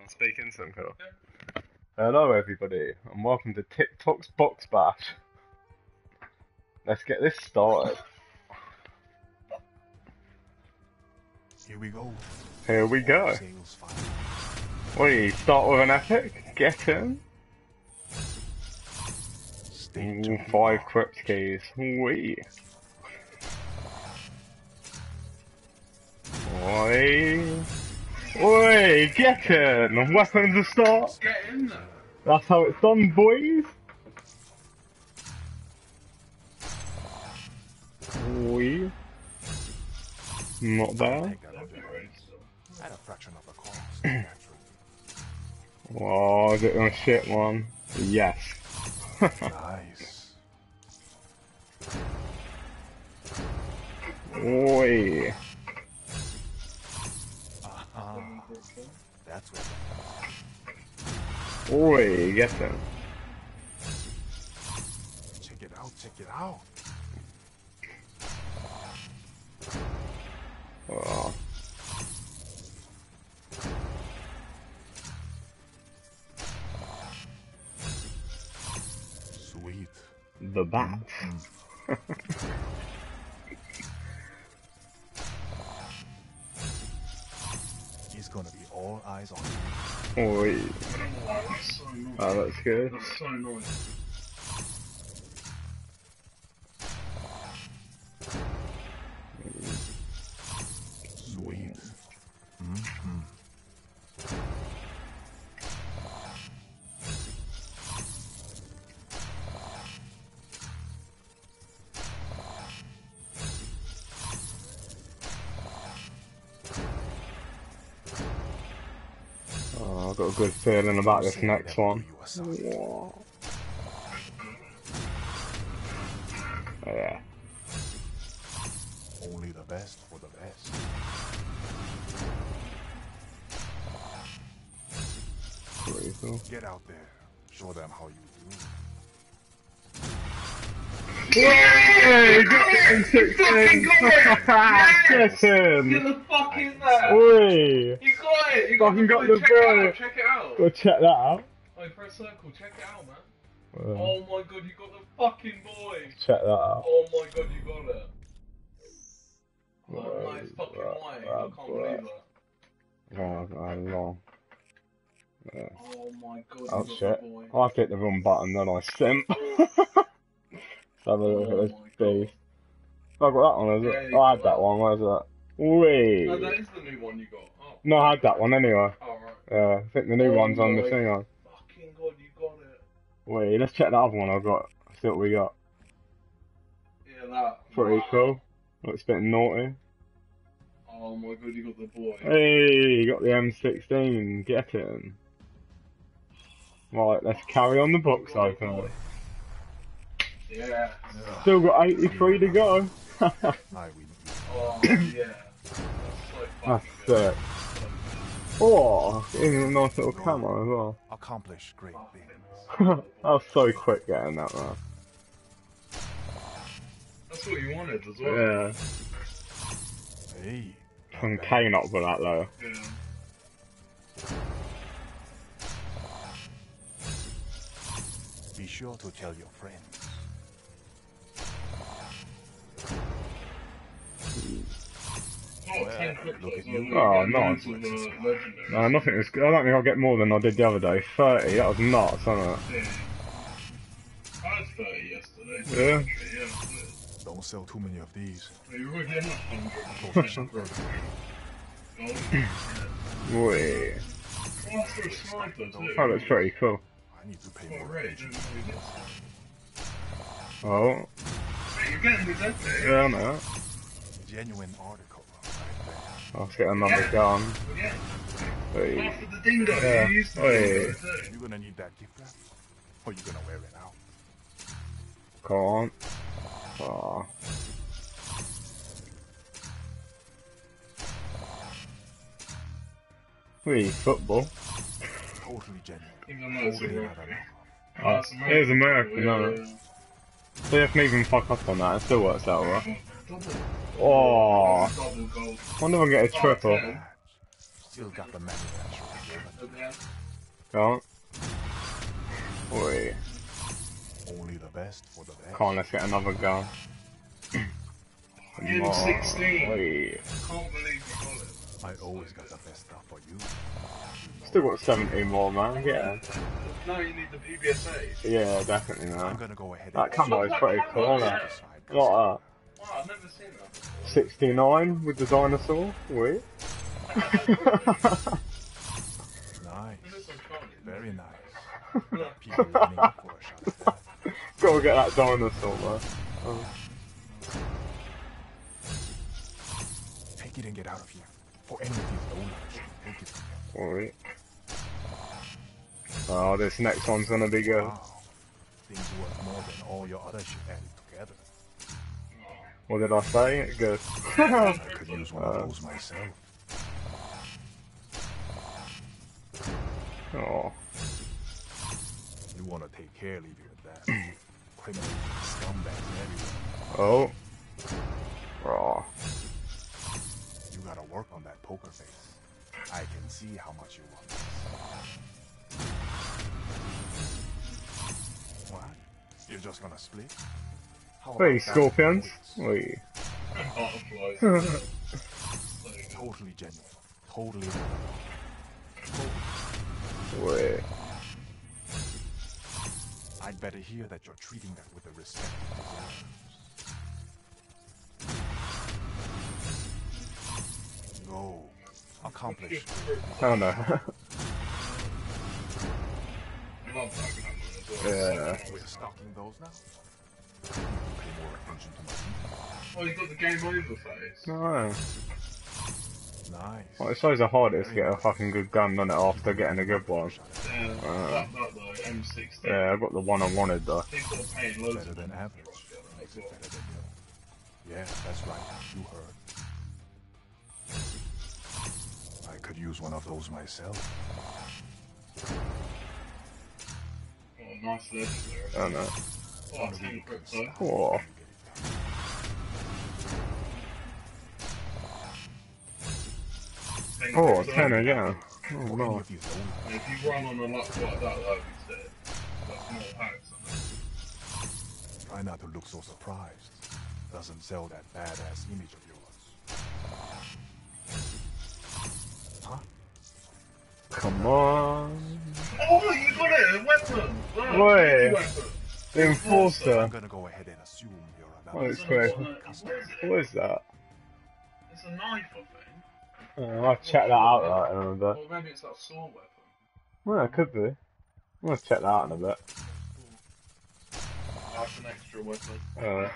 Can I speak into them, Carl? Hello, everybody, and welcome to Ticktock's Box Bash. Let's get this started. Here we go. Here we go. Sails. We start with an epic. Get in. Stay Ooh. Five crypt keys. We. Oi. Oi, get in. Weapons to start. Get in there. That's how it's done, boys. We. Not bad. Take that up there. At a fraction of the cost. Oh, is it a shit one? Yes. nice. Oi. That's what. Oi, get them. Check it out. Check it out. Oh. Sweet. The bat. Mm-hmm. eyes on you. Oi. That's so nice. Oh, that's good. That's so nice. Got a good feeling about this next one. Yeah. Only the best for the best. Get out there. Show them how you do. Hey, got him fucking got it! Get Get him! the fuck in there! Oi! You got it! You Fucking got the out, check it out! Go check that out. Oh, press circle, check it out, man. Uh, Oh my god, you got the fucking boy! check that out. Oh my god, you got it. Oh, nice fucking right, white. right, I can't believe it. Oh, I long. Yeah. Oh my god, Oh got shit. I hit the wrong button, then I simp. Have a oh look Oh at this beast. I got that one, is Yeah, it? Oh, I had that that one, where's that? Wait. No, that is the new one you got. Oh, No, I had that one anyway. Oh, alright. Yeah, I think the new Oh one's on the thing on. Fucking god, you got it. Wait, let's check that other one I've got. See what we got. Yeah, that. Pretty Wow. cool. Looks a bit naughty. Oh my god, you got the boy. Hey, you got the M16. Get him. Right, let's carry on the box oh You got the open. boy. Yeah. Still got 83 to go. I win. Oh, yeah. That's so That's fucking good. sick. Oh, even a nice little camera as well. Accomplish great things. I was so quick getting that man. That's what you wanted as well. Yeah. Hey. From Kane up with that though. Yeah. Be sure to tell your friends. Oh, 10 cryptos. look at you. Oh, nice. of, uh, legendaries. No, nothing was. I don't think I'll get more than I did the other day. 30, that was nuts, wasn't it? Yeah. I had 30 yesterday. Yeah. Yeah, Don't sell too many of these. but you were getting 100. Proficient. Gold. Wait. Oh, that's for a sniper too. That's pretty cool. I need to pay more rate? attention. Didn't know you did so. Oh, Hey, you're getting this epic. yeah, I know. Genuine article. Right I'll get another gun. Yeah. Wait. After the dingo, Yeah. you used to Oi. do there. it too. You're gonna need that gift wrap. Or you gonna wear it out. Can't. Ah. Oh. Wait, football? Totally genuine. Even though it's Totally American. not enough. Ah, oh, it's It is American, yeah, isn't it? yeah. So you even fuck up on that, it still works out, right? Double. Oh, Double wonder if I get a triple. ten. Still got the manufacturer. at the end. Can't. Wait, Only the best for the best. can't let's get another gun. M16. Wait, Can't believe you got it. I always got the best stuff for you. still got 17 more, man. Yeah, Now you need the PPSh. yeah, definitely, I'm man. gonna go ahead That and camera is pretty cool, isn't it? satisfied, 'cause Not Wow, I've never seen that. that. 69 with the dinosaur. Wait. Nice. It looks iconic. Very nice. Look, People lining for a shot of. Gotta get that dinosaur, man. Oh. Take it and get out of here. For any of you lowlifes, take it. Wait. Oh, ah, this next one's gonna be good. Wow. Things worth more than all your other shit added together. What did I say? It Good. I could use one Uh, of those myself. Oh, You wanna take care, leave you with that. Criminal scumbags everywhere. oh. Raw. You gotta work on that poker face. I can see how much you want this. What? You're just gonna split? How Wait, about that scorpions? Wait. Totally genuine. Totally. Wait. I'd better hear that you're treating that with a respect it deserves. Go. Accomplish. Oh no. I love that camera as well. Yeah. We're stocking those now. Pay more attention to my people. Oh, you got the game over face. no. Nice. Well, it shows how hard it is to get a fucking good gun on it after getting a good one. Yeah, Uh. that, that though, M16. Yeah, I got the one I wanted though. People are paying loads Better of than average. for it, Makes as it well. better than. Yeah, that's right. You heard. I could use one of those myself. Oh, nice legendary. Oh no. Oh, 10. Oh. Ten Oh, crypto. 10 again. Oh no. of you lowlifes, If you run on a luck like that, that would be sick. That's more packs. try not to look so surprised. Doesn't sell that badass image of yours. Huh? Come on. Oh, you got it! A weapon! Wow, Wait. A weapon. I'm Enforcer. gonna go ahead and assume you're Oh, it's great. What is it? What is that? It's a knife, I think. Oh, I'll check that out right in a bit. Or maybe it's that saw weapon. Well, it could be. I'm gonna check that out in a bit. That's an extra weapon. Uh,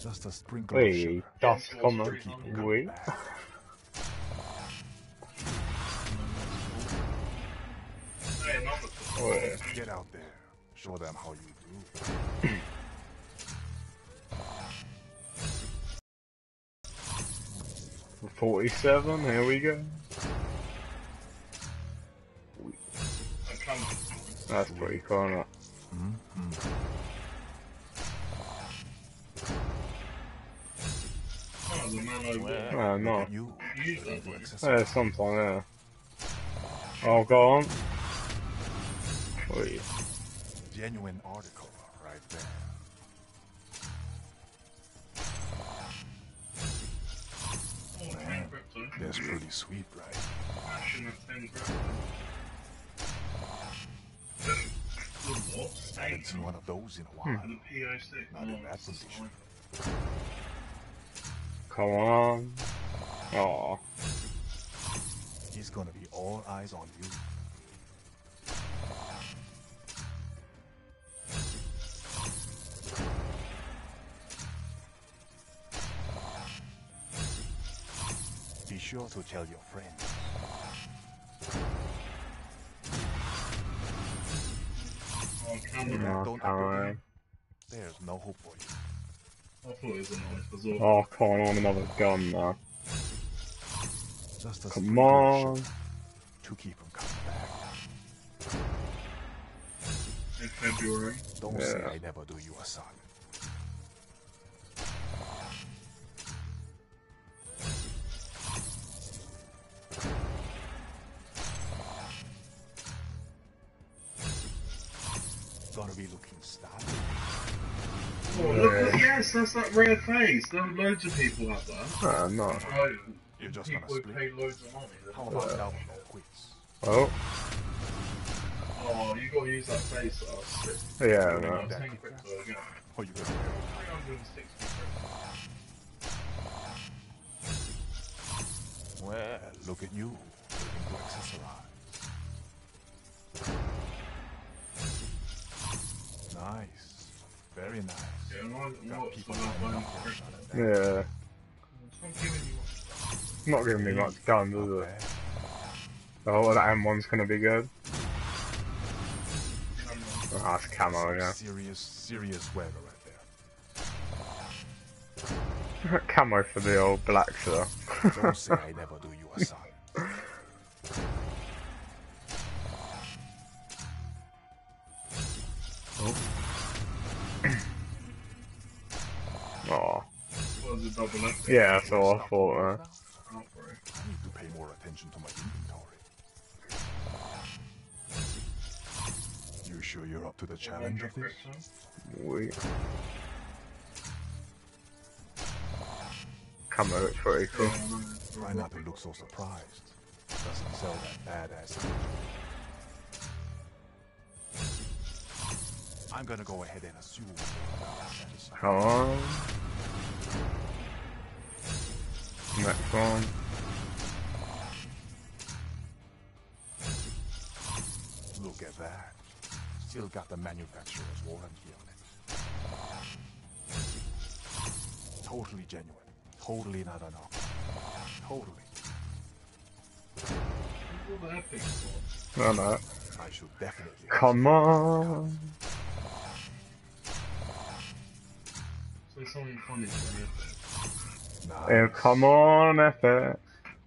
Just a sprinkle of sugar. dust Keep coming. Wait. back. Hey, another one. Wait. Get out there. Show them how you do. Forty-seven. Here we go. That's pretty cool. Isn't it? Mm-hmm. Oh, the man over there. Oh no. You. Use that for Yeah, sometime, yeah. Oh, go on. Wait. Genuine article right there. Oh, 10 crypto. That's pretty sweet, right? Action of 10 crypto. Haven't seen one of those in a while. The PO6. Not in that position. Come on. Oh. He's gonna be all eyes on you. Sure to tell your friends. Oh, Don't come ever on. There's no hope for you. I thought it was a knife as well. Oh, come on, I want another gun now. Just a Come on. to keep him coming back. In February. Don't say I never do you a solid. At, that's that rare face. There are loads of people have that. Ah, no. Oh, You're just people gonna split. pay loads of money. How about double no quits? Oh, Oh, you gotta use that face. that I yeah, I no. was 10 crypto again. Or you gonna 360. Well, look at you. Looking to accessorize. Nice. Very nice. Yeah, and I, Got what, people so I'm lining buying up for a crypto. shot at that. Yeah. It's not giving you much. Not giving me much gun, Not does it? bad. Oh, that M1's gonna be good. I'm Oh, that's camo, yeah. Serious, serious weather right there. Camo for the old black, sir. Don't say I never do you a son. What was it. Yeah, that's all I thought, man. Not for it. I need to pay more attention to my inventory. You sure you're up to the challenge of this? Wait. Camo looks pretty cool. Try not to look so surprised. Doesn't sell that badass. I'm gonna go ahead and assume you're not satisfied. Come on. Next one. Look at that. Still got the manufacturer's warranty on it. Totally genuine. Totally not enough. Totally. What the epic for? No, no. I should definitely. Come on. Say Nice. Come on, FX.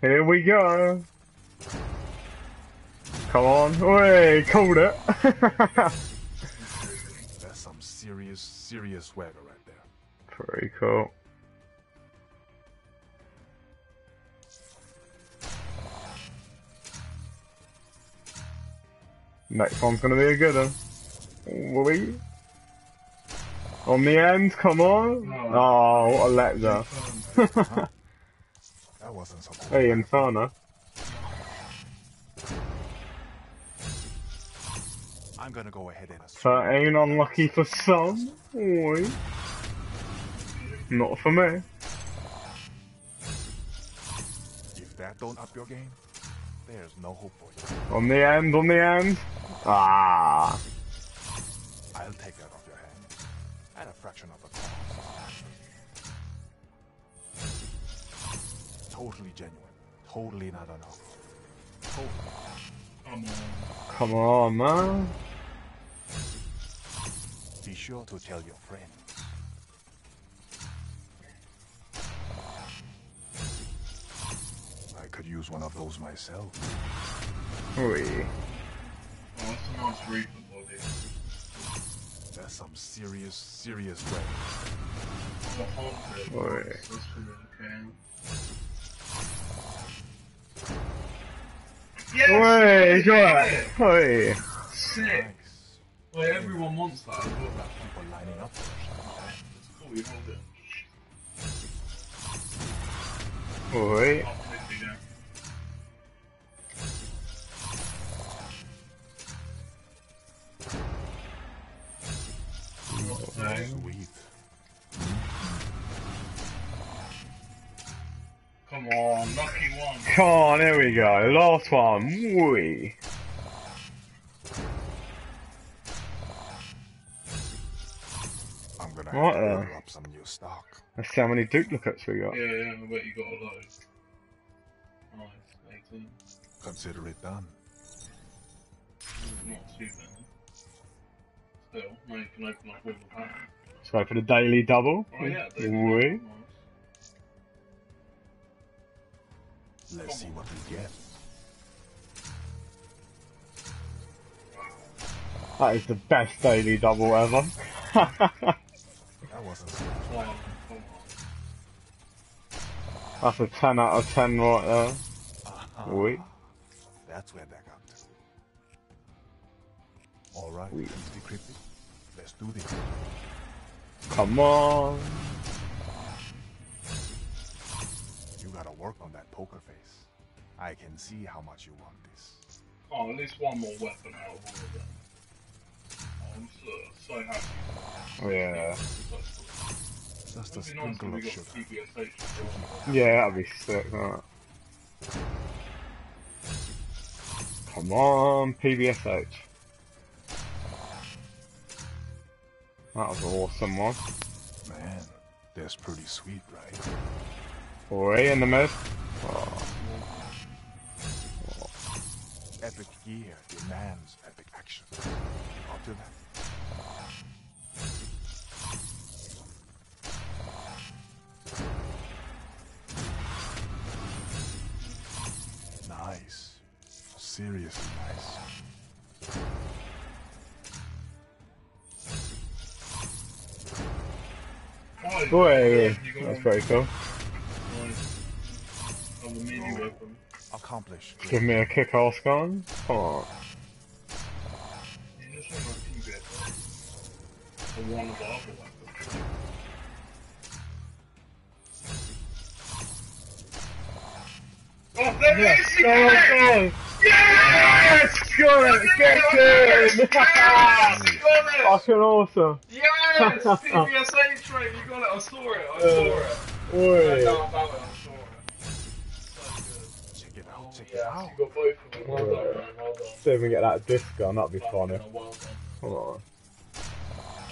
Here we go. Come on. Oi, called it. That's some serious, serious swagger right there. pretty cool. Next one's gonna be a good one. Wait. On the end, come on. No. Oh, what a letdown. That wasn't hey, Inferno. I'm gonna go ahead and assume. 13 unlucky for some. Oi. Not for me. If that don't up your game, there's no hope for you. On the end, on the end. Ah. I'll take that Totally genuine. Totally not enough. Totally. come on. Come on, man. Be sure to tell your friends. I could use one of those myself. Oi. Oh, that's a nice reaper body. That's some serious, serious way. Oh, I'm. Oi. Yes! got it. Oi. Sick! Nice. Wait, everyone wants that well. People lining up cool, you hold it. Oi. Up 50 down. Okay. Sweet. Come on, lucky one. Come on, here we go. Last one. Oi. I'm gonna What have to up some new stock. Let's see how many duplicates we got. Yeah, yeah, I bet you got a load. Nice, 18. Consider it done. Not too many. Still, now you can open up all the packs. So for the daily double. Oh yeah, they Let's see what we get. That is the best daily double ever. That wasn't so much. Wow, come on. That's a 10 out of 10 right there. Uh-huh. Oi. That's where that got to. All right, We- Mr. Cryptic. Let's do this. Come on. You gotta work on that poker face. I can see how much you want this. Oh, at least one more weapon out of all of them. Oh, I'm so, so happy. Yeah. So cool. Just a It'd nice sprinkle of sugar. PPSh as well. Yeah, that'd be sick, that. Come on, PPSh. That was an awesome one. Man, that's pretty sweet, right? Oi, in the mid. Epic gear demands epic action. Up to that. Nice. Seriously nice. Oh, Boy, you got that's one. pretty cool. Nice. The mini weapon. Accomplished. Give me a kick-ass gun. Come on. You just want my PPSh. Or one of the other weapons. Oh, there it is! You Go got it! on, Yes! Got it! Get in! Yes! Got it! Fucking awesome. Yes! PPSh train, you got it. I saw it. I saw it. I Oi. know about it. I saw it. So good. Check it Out. Check it you got both of them. Well done, man. Well done. See if we can get that disc gun, that'd be funny. Well done. Uh, come on.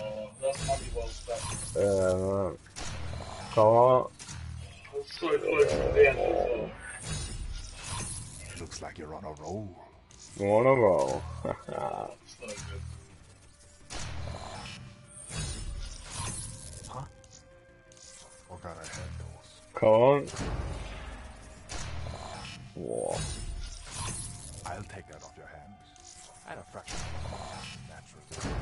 Oh, that's money well spent. Yeah. Come on. So close to the end as well. Looks like you're on a roll. Wanna roll. So good. Have those. Come on. Whoa. I'll take that off your hands. At a fraction of naturally.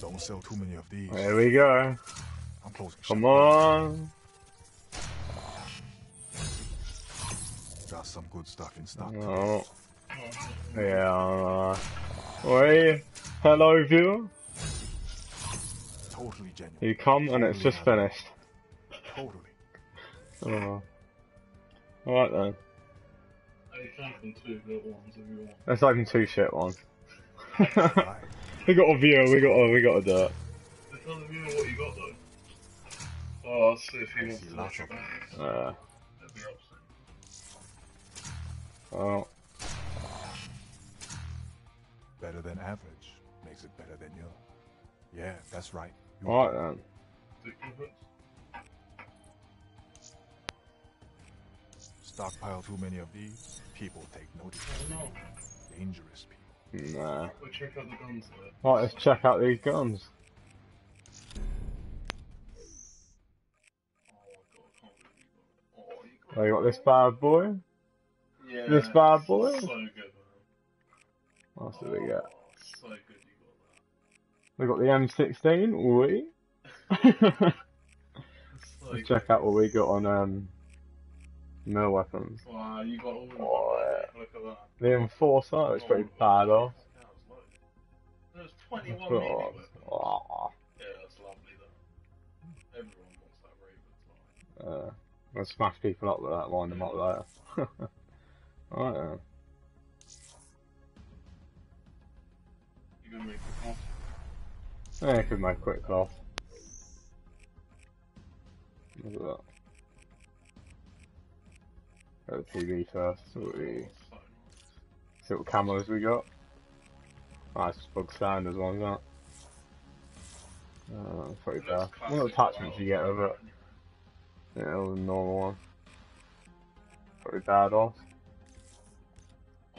Don't sell too many of these. There we go. I'm closing Come on. Got some good stuff in stock. Oh. Yeah. Uh, Oi. Hello, viewer. Totally genuine. You come and it's just finished. Totally. Oh. Alright then. Hey, champion two little ones if you want. Let's open two shit ones. We got a viewer, we got a, we got a dirt. It doesn't mean what you got though. Oh, I'll see if he wants to lots watch it. Uh, That'd be up soon. oh. Better than average makes it better than you. Yeah, that's right. You Alright then. Stockpile too many of these, people take notice. I don't know. Dangerous people. Nah. We'll check out the guns there. Right, let's check out these guns. Oh my god, I can't believe you got it. You got you got this bad boy? Yeah. this bad boy? So good, man. What else do we get? So good you We got the M16, we. So let's check out what we got on um mill weapons. Wow, you got all them. Oh, Look at that. The Enforcer is pretty bad off. There's 21 Oh, mini weapons. oh, Yeah, that's lovely though. Everyone wants that Raven fly. uh, I'll smash people up with that, line them up later. Alright then. You gonna make it off? Yeah, I could make quick class. Look at that. To TV first. See what, we, see what camos we got. Nice bug standards one, isn't it? Uh, pretty bad. What attachments you get with it? Yeah, the normal one. Pretty bad off.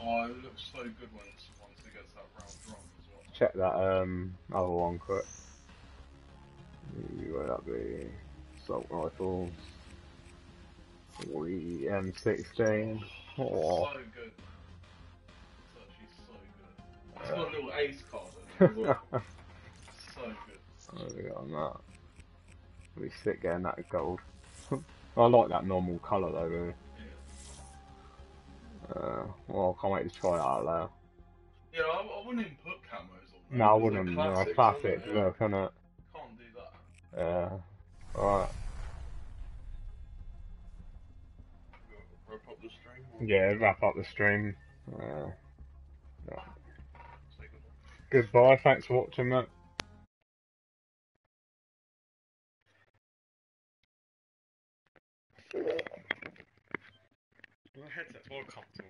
Oh, it looks so good once once it gets that round drum as well. Check that um other one quick. Where that be? Assault rifles. We M16. Oh. So good. It's actually so good. It's got a little ace card. So good. Oh, really on that. We sit getting that gold. I like that normal colour though, really. Yeah. Uh, well, I can't wait to try that out there. Yeah, I, I wouldn't put camos on. No, I wouldn't. Classic, no, classic look, innit? Can't do that. Yeah. Alright. Yeah, wrap up the stream. Uh. Goodbye, thanks for watching that. My headset's more comfortable.